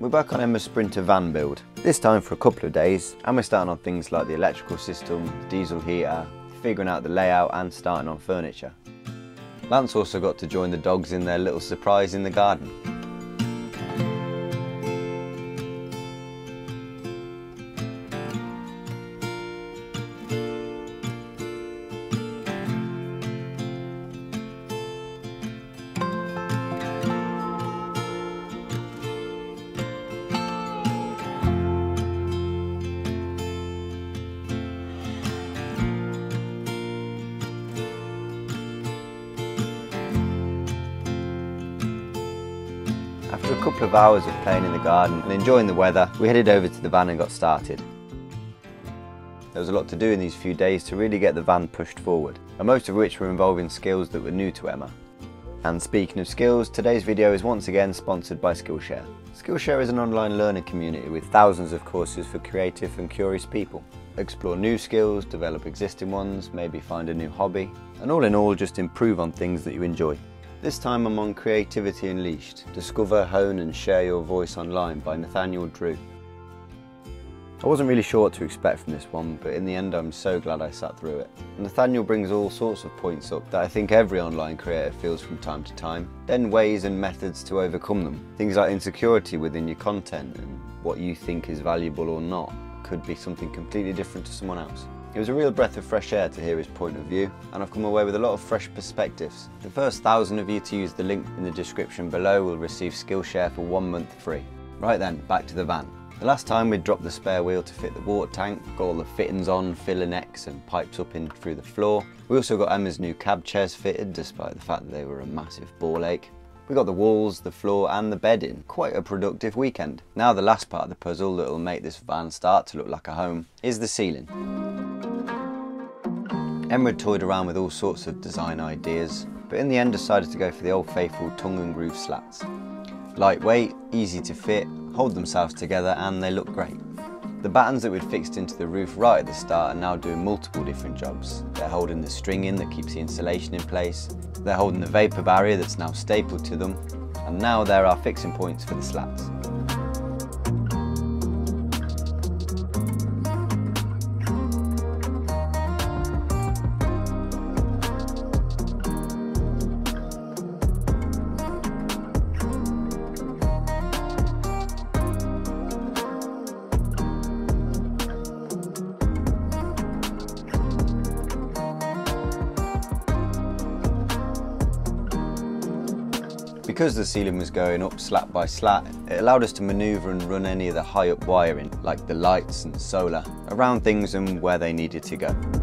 We're back on Emma's Sprinter van build, this time for a couple of days, and we're starting on things like the electrical system, diesel heater, figuring out the layout and starting on furniture. Lance also got to join the dogs in their little surprise in the garden. Couple of hours of playing in the garden and enjoying the weather, we headed over to the van and got started. There was a lot to do in these few days to really get the van pushed forward, and most of which were involving skills that were new to Emma. And speaking of skills, today's video is once again sponsored by Skillshare. Skillshare is an online learning community with thousands of courses for creative and curious people. Explore new skills, develop existing ones, maybe find a new hobby, and all in all just improve on things that you enjoy. This time I'm on Creativity Unleashed, Discover, Hone and Share Your Voice Online by Nathaniel Drew. I wasn't really sure what to expect from this one, but in the end I'm so glad I sat through it. Nathaniel brings all sorts of points up that I think every online creator feels from time to time, then ways and methods to overcome them. Things like insecurity within your content and what you think is valuable or not could be something completely different to someone else. It was a real breath of fresh air to hear his point of view, and I've come away with a lot of fresh perspectives. The first thousand of you to use the link in the description below will receive Skillshare for one month free. Right then, back to the van. The last time we dropped the spare wheel to fit the water tank, got all the fittings on, filler necks and pipes up in through the floor. We also got Emma's new cab chairs fitted despite the fact that they were a massive ball ache. We got the walls, the floor and the bed in. Quite a productive weekend. Now the last part of the puzzle that will make this van start to look like a home is the ceiling. Emma toyed around with all sorts of design ideas, but in the end decided to go for the old faithful tongue and groove slats. Lightweight, easy to fit, hold themselves together and they look great. The battens that we'd fixed into the roof right at the start are now doing multiple different jobs. They're holding the string in that keeps the insulation in place, they're holding the vapour barrier that's now stapled to them, and now there are fixing points for the slats. Because the ceiling was going up slat by slat, it allowed us to manoeuvre and run any of the high up wiring, like the lights and solar, around things and where they needed to go.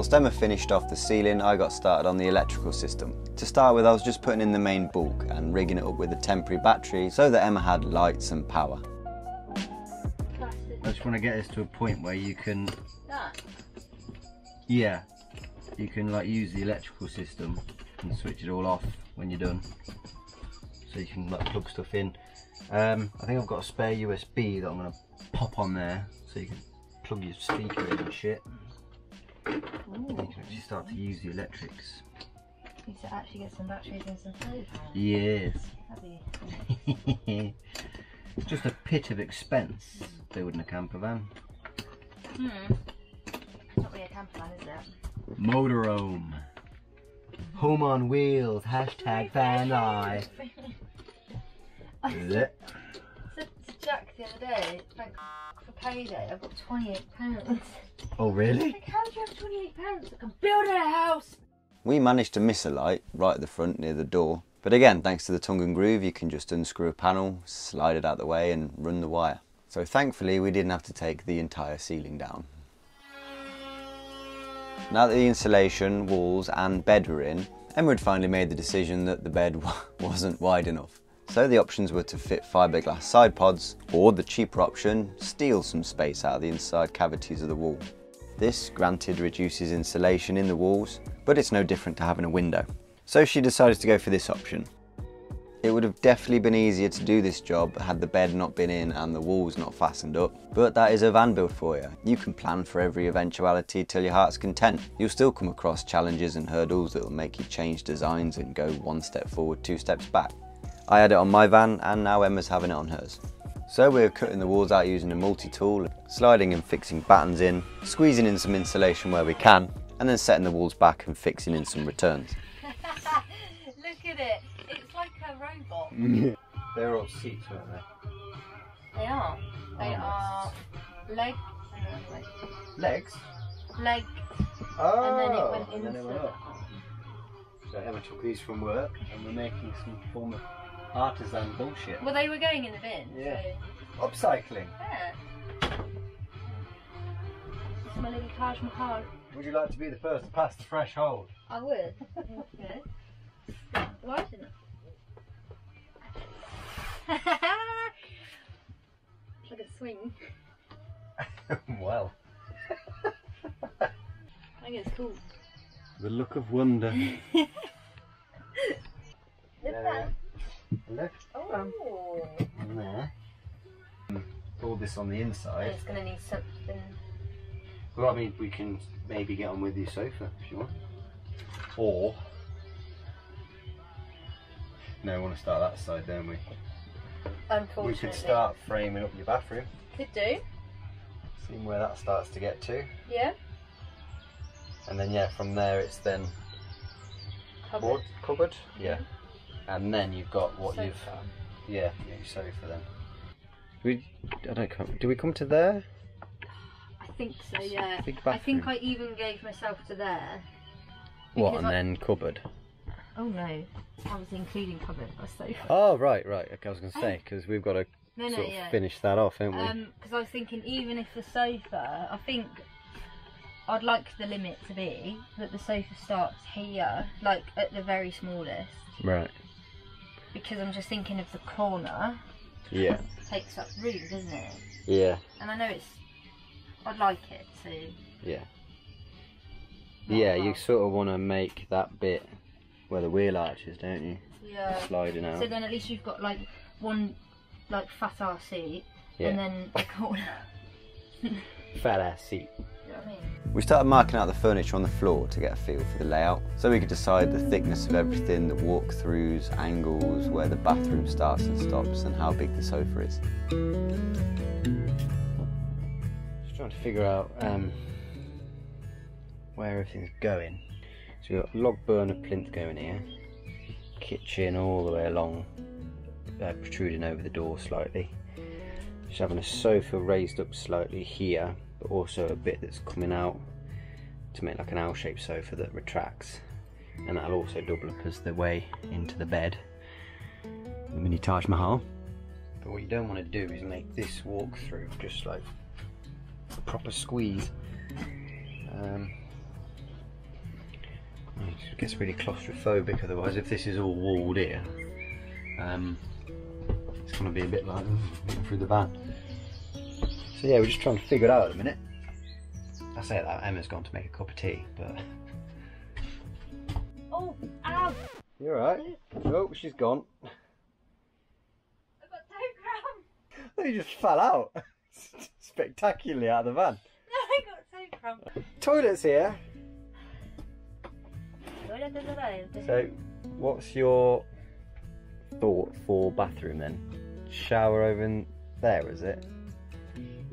Whilst Emma finished off the ceiling, I got started on the electrical system. To start with, I was just putting in the main bulk and rigging it up with a temporary battery so that Emma had lights and power. I just want to get this to a point where you can, yeah, you can like use the electrical system and switch it all off when you're done. So you can like plug stuff in. Um, I think I've got a spare USB that I'm going to pop on there so you can plug your speaker in and shit. Ooh. You can actually start to use the electrics. Need to actually get some batteries and some solar panels. Yes. It's just a pit of expense building a camper van. Hmm. Not really a camper van, is it? Motorhome. Home on wheels. Hashtag van life. I Is said it? said to Jack the other day, like for payday, I've got twenty-eight pounds. Oh really? Like, how do you have twenty-eight pounds? I can build a house. We managed to miss a light right at the front near the door, but again, thanks to the tongue and groove, you can just unscrew a panel, slide it out the way and run the wire. So thankfully we didn't have to take the entire ceiling down. Now that the insulation, walls and bed were in, Emma had finally made the decision that the bed wasn't wide enough. So the options were to fit fiberglass side pods or the cheaper option, steal some space out of the inside cavities of the wall. This granted reduces insulation in the walls, but it's no different to having a window. So she decided to go for this option. It would have definitely been easier to do this job had the bed not been in and the walls not fastened up, but that is a van build for you. You can plan for every eventuality till your heart's content. You'll still come across challenges and hurdles that will make you change designs and go one step forward, two steps back. I had it on my van and now Emma's having it on hers. So we're cutting the walls out using a multi-tool, sliding and fixing battens in, squeezing in some insulation where we can, and then setting the walls back and fixing in some returns. Look at it. It's like a robot. They're all seats, aren't they? They are. They Oh, are leg, Legs? leg, Oh, and then it went and then it into. went up. So Emma took these from work and we're making some form of artisan bullshit. Well, they were going in the bin. Yeah. So, Upcycling. yeah. It's my little Taj Mahal. Would you like to be the first to pass the threshold? I would. okay. Why didn't I? like a swing. well. I think it's cool. The look of wonder. Look. Oh. in there. All this on the inside. it's gonna need something. Well, I mean, we can maybe get on with your sofa if you want. Or. No, we want to start that side, don't we? Unfortunately. We could start framing up your bathroom, Could do. seeing where that starts to get to. Yeah. And then, yeah, from there it's then Cupboard. board cupboard. Yeah. Mm-hmm. And then you've got what you've. Sofa. Yeah, your sofa then. We, I don't come. Do we come to there? I think so. Yeah. Big I think. I even gave myself to there. What, and I- then cupboard? Oh no. I was including cupboard. I was sofa. Oh, right, right. Okay, I was going to say, because we've got to No, no, sort of yeah. finish that off, haven't we? Um, because I was thinking, even if the sofa, I think I'd like the limit to be that the sofa starts here, like at the very smallest, right. Because I'm just thinking of the corner Yeah. takes up room, doesn't it? Yeah. And I know it's, I'd like it to. Yeah. Yeah, you sort of want to make that bit where the wheel arches, don't you? Yeah. Sliding out. So then at least you've got like one like fat ass seat, Yeah. and then a corner. Fat ass seat. We started marking out the furniture on the floor to get a feel for the layout, so we could decide the thickness of everything, the walkthroughs, angles, where the bathroom starts and stops, and how big the sofa is. Just trying to figure out um, where everything's going. So we've got log burner plinth going here, kitchen all the way along, uh, protruding over the door slightly. Just having a sofa raised up slightly here, but also a bit that's coming out to make like an L-shaped sofa that retracts, and that'll also double up as the way into the bed. The mini Taj Mahal. But what you don't want to do is make this walk through just like a proper squeeze. Um, it gets really claustrophobic otherwise if this is all walled here. Um, it's going to be a bit like "Ooh, through the van. So yeah, we're just trying to figure it out at the minute. I say that Emma's gone to make a cup of tea, but Oh, ow! you're right. Oh, she's gone. I got toe cramp. He just fell out spectacularly out of the van. No, I got toe cramp. Toilets here. So, what's your thought for bathroom then? Shower over in there, is it?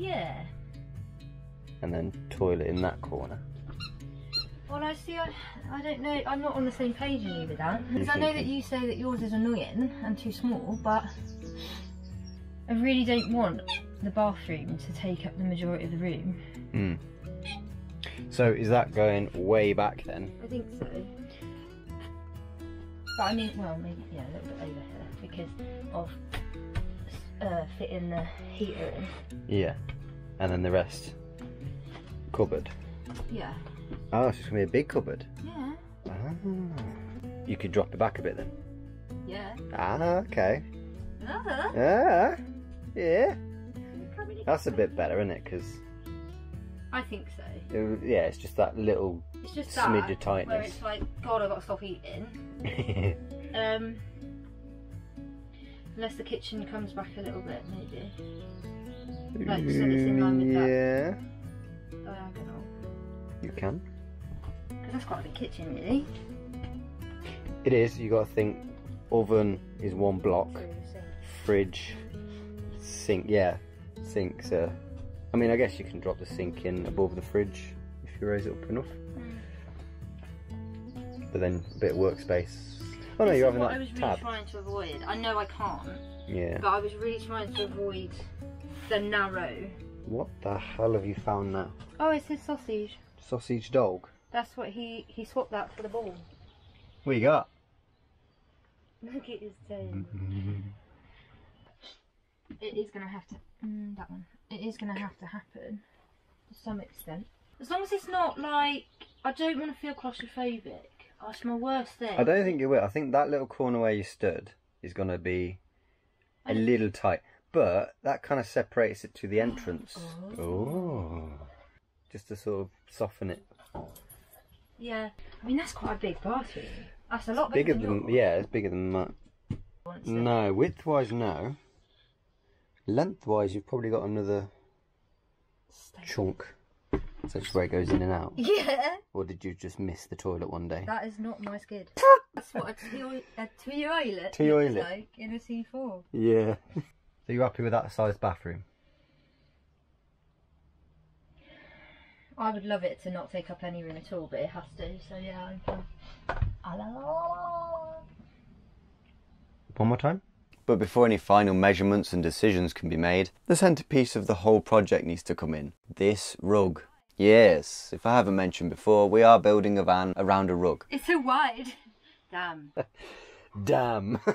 Yeah. And then toilet in that corner. Well, I see. I, I don't know. I'm not on the same page as you with that. Because I know that you say that yours is annoying and too small, but I really don't want the bathroom to take up the majority of the room. Hmm. So, is that going way back then? I think so. But I mean, well, maybe yeah, a little bit over here because of uh, fitting the heater in. Yeah. And then the rest? Cupboard. Yeah. Oh, so it's going to be a big cupboard. Yeah. Ah. You could drop it back a bit then. Yeah. Ah, okay. Uh-huh. Ah, yeah. That's a bit better, isn't it? Because I think so. yeah, it's just that little. It's just Smidge that of tightness. where it's like, God, I've got to stop eating. Um, unless the kitchen comes back a little bit, maybe. Like, so it's in line with that. yeah, Diagonal. you can. Because that's quite a big kitchen, really. It is. You got to think. Oven is one block. Sink. Fridge, sink. Yeah, sink, Uh, I mean, I guess you can drop the sink in above the fridge if you raise it up enough. But then a bit of workspace. No, is what I was really tab. trying to avoid. I know I can't, Yeah. but I was really trying to avoid the narrow. What the hell have you found now? Oh, it's his sausage. Sausage dog. That's what he he swapped that for the ball. What you got? Look at his tail. It is gonna have to. Mm, that one. It is gonna have to happen to some extent. As long as it's not like I don't want to feel claustrophobic. Oh, that's my worst thing. I don't think you will. I think that little corner where you stood is going to be a I don't- little tight, but that kind of separates it to the entrance. Oh. Oh. Just to sort of soften it. Yeah. I mean that's quite a big bathroom. That's a lot Bigger bigger, than yours. yeah, it's bigger than that. No, width-wise, no. Length-wise, you've probably got another Stay- chunk. So that's where it goes in and out. Yeah. Or did you just miss the toilet one day? That is not my skid. That's what a, tui- a toilet Toilet. looks like in a C4. Yeah. so you're happy with that size bathroom? I would love it to not take up any room at all, but it has to. So yeah, I'm fine. One more time? But before any final measurements and decisions can be made, the centrepiece of the whole project needs to come in. This rug. Yes, if I haven't mentioned before, we are building a van around a rug. It's so wide. Damn. Damn.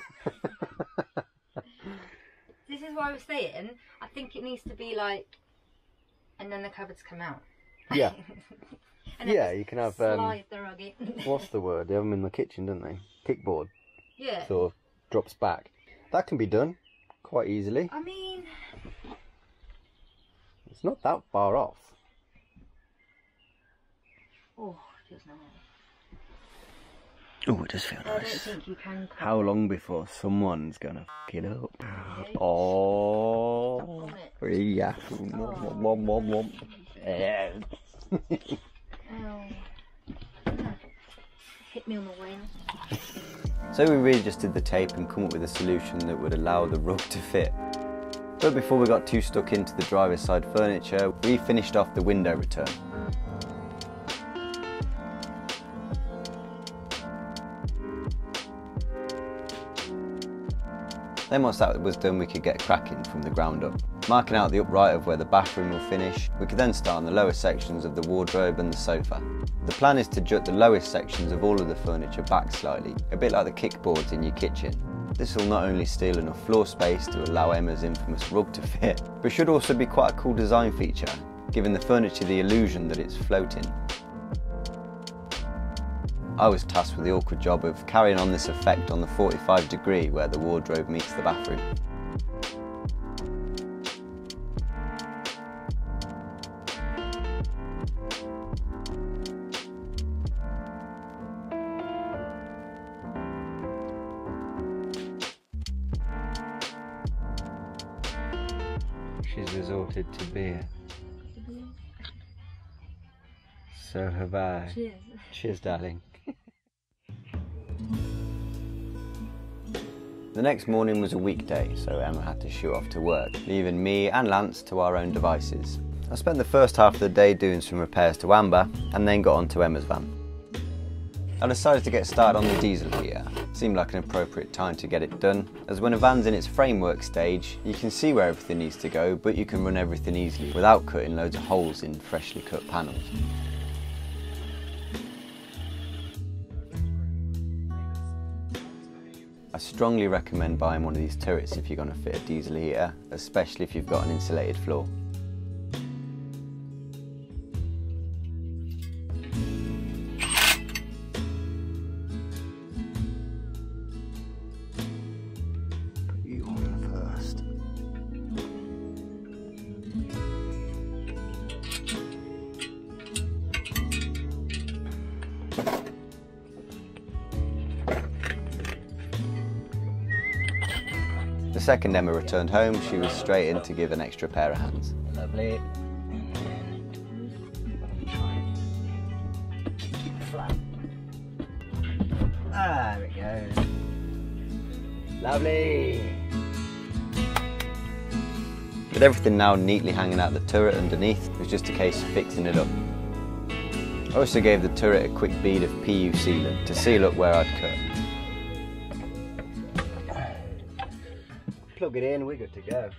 This is what I was saying. I think it needs to be like, and then the cupboards come out. yeah. and Yeah, you can have, um, slide the rug in. What's the word? They have them in the kitchen, don't they? Kickboard yeah. sort of drops back. That can be done quite easily. I mean, It's not that far off. Oh, feels nice. Oh, it does feel I don't think you can. cut How long before someone's gonna f it up? Oh, yeah. Wom, wom, wom, wom. Yeah. Hit me on the wing. So we really just did the tape and come up with a solution that would allow the rug to fit. But before we got too stuck into the driver's side furniture, we finished off the window return. Then once that was done, we could get cracking from the ground up. Marking out the upright of where the bathroom will finish, we could then start on the lower sections of the wardrobe and the sofa. The plan is to jut the lowest sections of all of the furniture back slightly, a bit like the kickboards in your kitchen. This will not only steal enough floor space to allow Emma's infamous rug to fit, but should also be quite a cool design feature, giving the furniture the illusion that it's floating. I was tasked with the awkward job of carrying on this effect on the 45 degree where the wardrobe meets the bathroom. She's resorted to beer. Mm-hmm. So have I. Cheers. Cheers, darling. The next morning was a weekday, so Emma had to shoot off to work, leaving me and Lance to our own devices. I spent the first half of the day doing some repairs to Amber and then got onto Emma's van. I decided to get started on the diesel heater. Seemed like an appropriate time to get it done, as when a van's in its framework stage, you can see where everything needs to go, but you can run everything easily without cutting loads of holes in freshly cut panels. strongly recommend buying one of these turrets if you're going to fit a diesel heater, especially if you've got an insulated floor. Thank you. Second Emma returned home, she was straight in to give an extra pair of hands. Lovely. Flat. Ah, there it goes. Lovely. With everything now neatly hanging out the turret underneath, it was just a case of fixing it up. I also gave the turret a quick bead of PU sealant to seal up where I'd cut. Plug it in, we're good to go.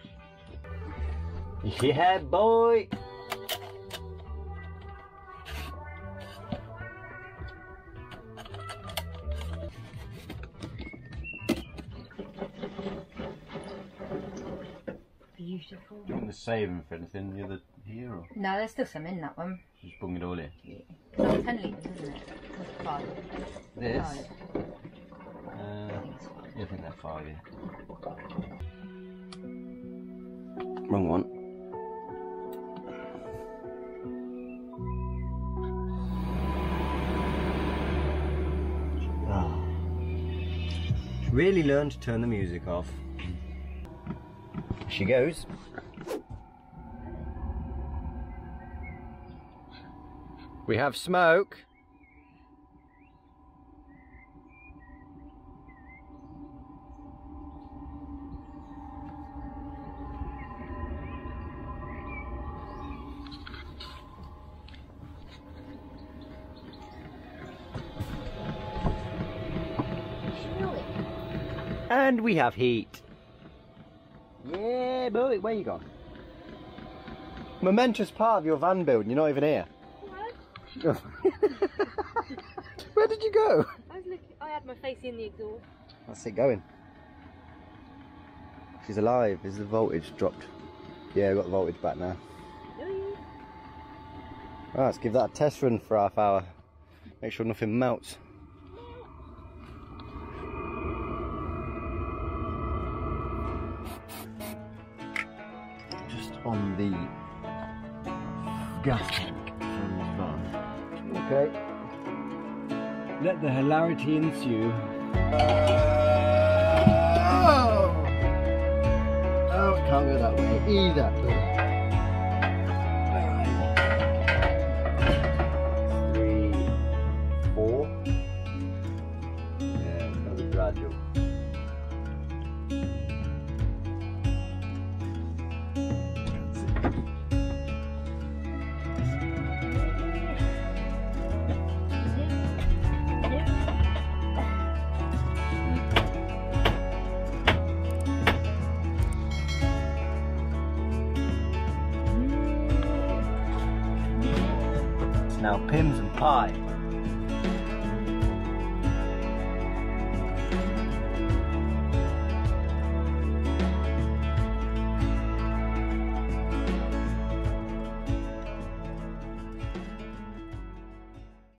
Yeah, boy. Beautiful. Do you want to save them for anything the other here or No, there's still some in that one. just bung it all in? It's 10 litres, isn't it? Or Five. This? Five. Uh, I think it's five. yeah, I think they're five, yeah. Wrong one. Ah. Really learn to turn the music off. She goes. We have smoke. And we have heat. Yeah, boy, where you gone? Momentous part of your van build, and you're not even here. Where did you go? I, was looking, I had my face in the exhaust. That's it going. She's alive. Is the voltage dropped? Yeah, we got the voltage back now. Right, let's give that a test run for half hour. Make sure nothing melts. On the gas tank from this van. Okay. Let the hilarity ensue. Oh! Oh, it can't go that way either. Pimm's and Pie.